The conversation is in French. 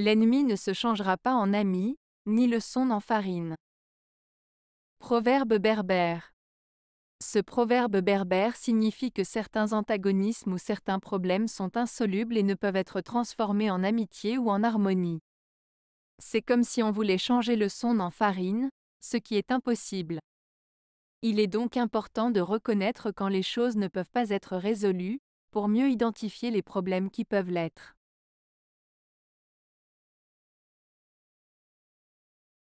L'ennemi ne se changera pas en ami, ni le son en farine. Proverbe berbère. Ce proverbe berbère signifie que certains antagonismes ou certains problèmes sont insolubles et ne peuvent être transformés en amitié ou en harmonie. C'est comme si on voulait changer le son en farine, ce qui est impossible. Il est donc important de reconnaître quand les choses ne peuvent pas être résolues, pour mieux identifier les problèmes qui peuvent l'être.